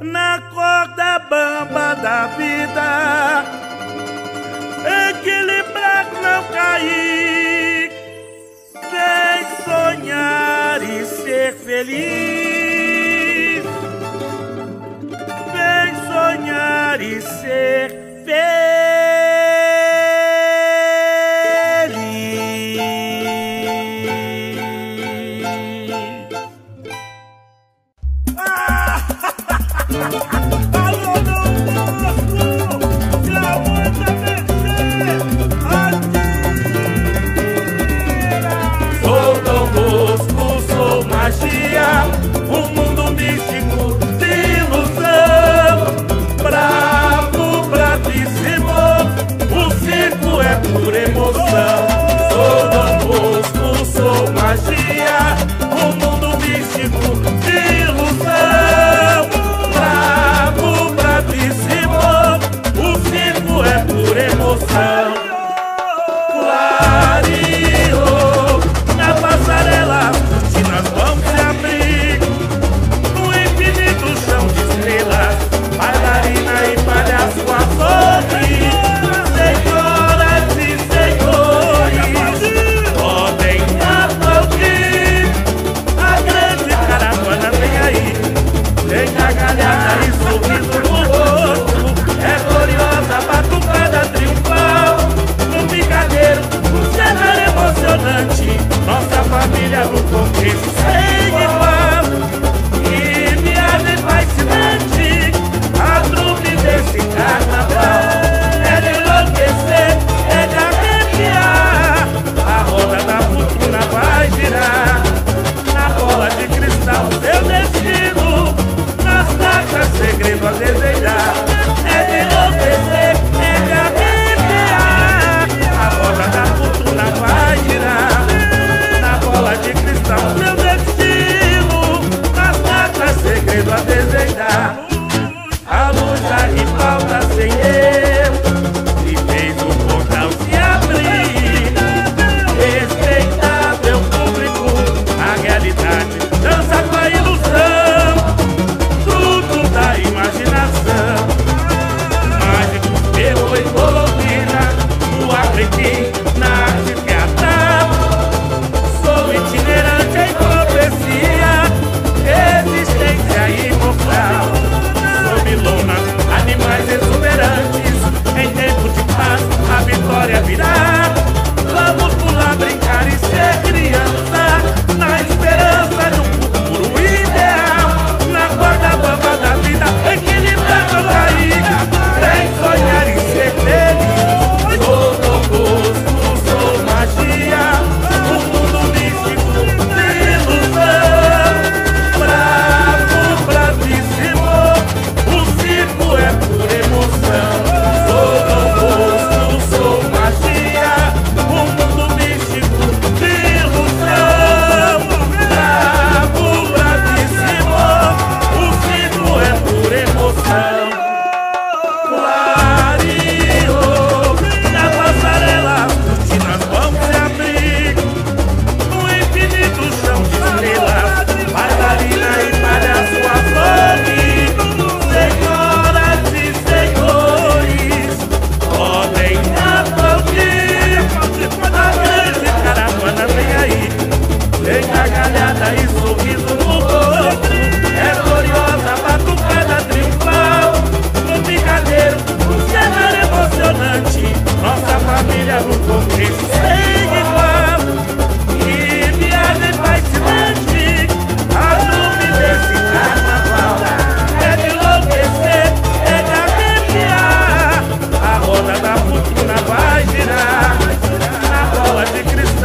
Na corda bamba da vida, equilibrar não cair, vem sonhar e ser feliz.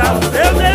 Eu